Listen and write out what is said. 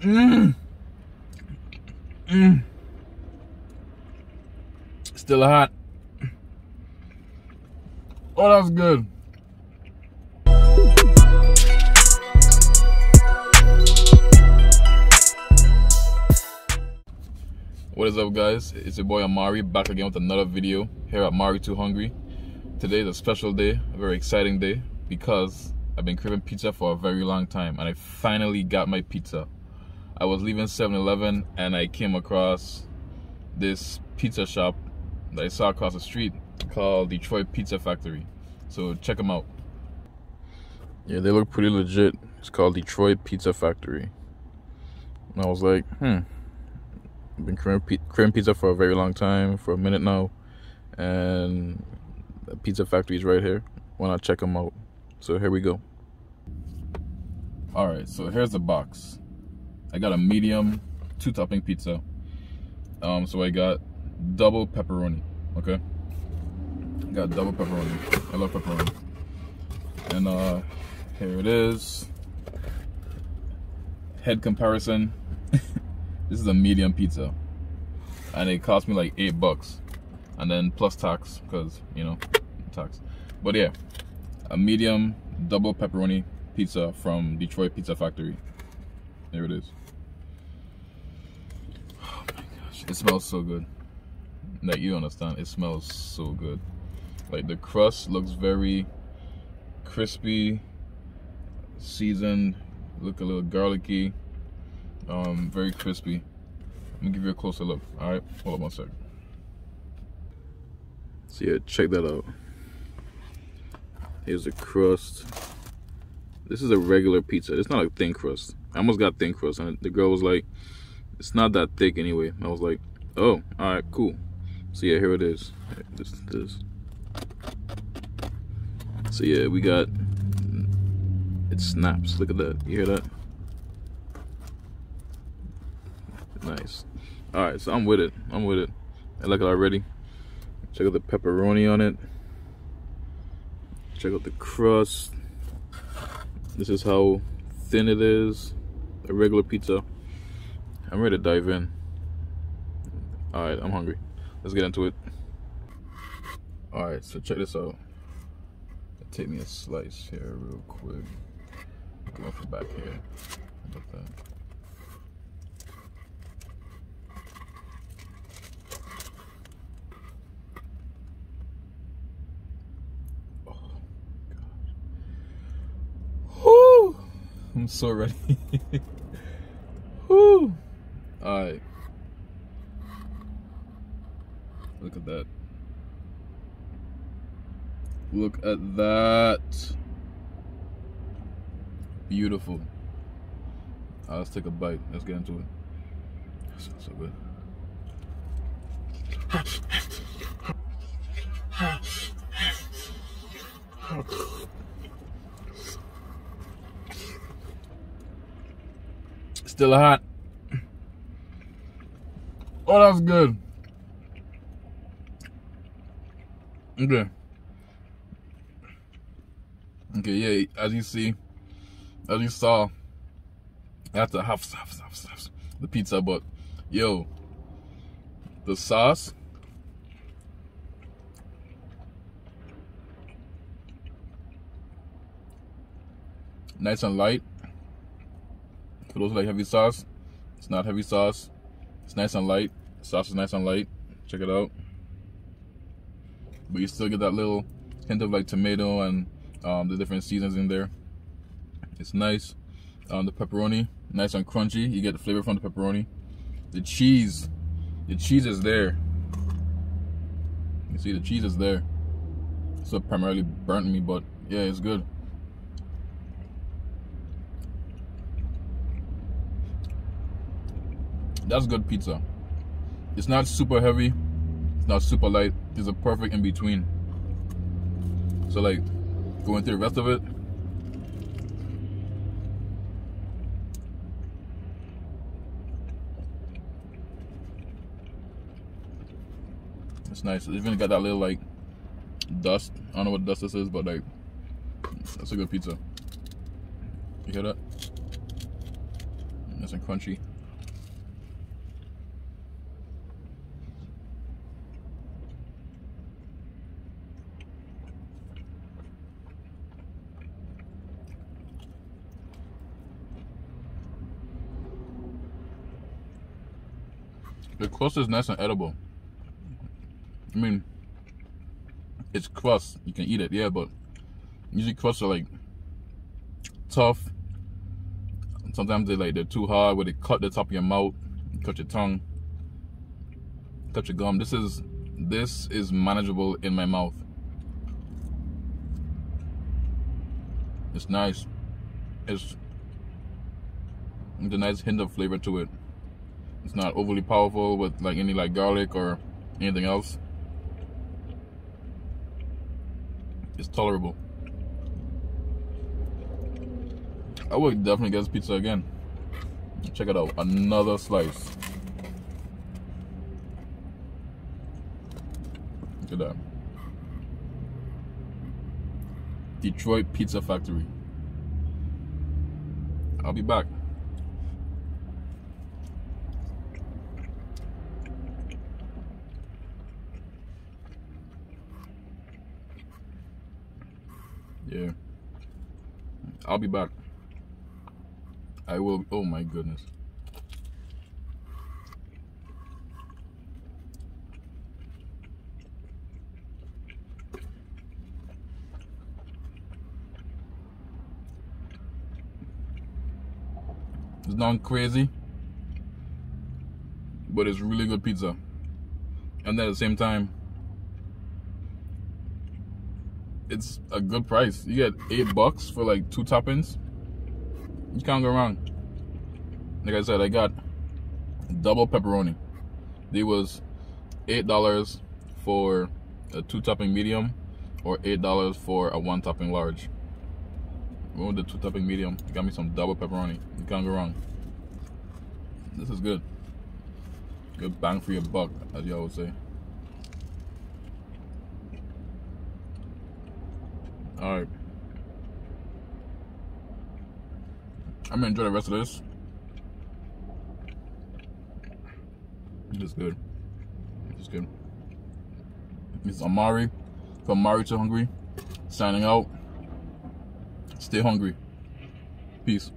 Mmm. Mmm. Still hot. Oh, that's good. What is up guys? It's your boy Amari back again with another video here at Mari2Hungry. Today is a special day, a very exciting day because I've been craving pizza for a very long time and I finally got my pizza. I was leaving 7-Eleven and I came across this pizza shop that I saw across the street called Detroit Pizza Factory. So check them out. Yeah, they look pretty legit. It's called Detroit Pizza Factory. And I was like, hmm, I've been craving pizza for a very long time, for a minute now, and the pizza factory is right here. Why not check them out? So here we go. All right, so here's the box. I got a medium, two topping pizza. Um, so I got double pepperoni. Okay, got double pepperoni. I love pepperoni. And uh, here it is. Head comparison. This is a medium pizza. And it cost me like eight bucks. And then plus tax, because, you know, tax. But yeah, a medium double pepperoni pizza from Detroit Pizza Factory. There it is. Oh my gosh, it smells so good. Like you understand, it smells so good. Like the crust looks very crispy, seasoned, look a little garlicky um, very crispy. Let me give you a closer look. All right, hold on one sec. So yeah, check that out. Here's the crust. This is a regular pizza. It's not a thin crust. I almost got thin crust, and the girl was like, "It's not that thick anyway." I was like, "Oh, all right, cool." So yeah, here it is. This, this. So yeah, we got. It snaps. Look at that. You hear that? Nice. All right, so I'm with it. I'm with it. I like it already. Check out the pepperoni on it. Check out the crust. This is how thin it is. A regular pizza. I'm ready to dive in. All right, I'm hungry. Let's get into it. All right, so check this out. Take me a slice here real quick. Go from back here. About that? I'm so ready. Whoo! Alright. Look at that. Look at that. Beautiful. Right, let's take a bite. Let's get into it. That so good. Still hot. Oh, that's good. Okay. Okay, yeah, as you see, as you saw, I have to have, have, have, have the pizza, but yo, the sauce, nice and light. For those like heavy sauce, it's not heavy sauce. It's nice and light. The sauce is nice and light. Check it out. But you still get that little hint of like tomato and um, the different seasons in there. It's nice. Um, the pepperoni, nice and crunchy. You get the flavor from the pepperoni. The cheese, the cheese is there. You see the cheese is there. So primarily burnt me, but yeah, it's good. That's good pizza. It's not super heavy. It's not super light. It's a perfect in between. So like going through the rest of it. It's nice. It's even got that little like dust. I don't know what dust this is, but like that's a good pizza. You hear that? Nice and crunchy. The crust is nice and edible. I mean, it's crust. You can eat it, yeah, but usually crusts are like tough. Sometimes they like they're too hard where they cut the top of your mouth, cut your tongue, cut your gum. This is this is manageable in my mouth. It's nice. It's, it's a nice hint of flavor to it. It's not overly powerful with like any like garlic or anything else. It's tolerable. I would definitely get this pizza again. Check it out. Another slice. Look at that. Detroit Pizza Factory. I'll be back. Yeah. I'll be back. I will. Oh my goodness. It's not crazy, but it's really good pizza. And at the same time, it's a good price. You get eight bucks for like two toppings. You can't go wrong. Like I said, I got double pepperoni. They was eight dollars for a two topping medium or eight dollars for a one topping large. Went with the two topping medium. Got me some double pepperoni. You can't go wrong. This is good. Good bang for your buck, as y'all would say. All right. I'm gonna enjoy the rest of this. It's good. It's good. This is Amari from Amari to Hungry. Signing out. Stay hungry. Peace.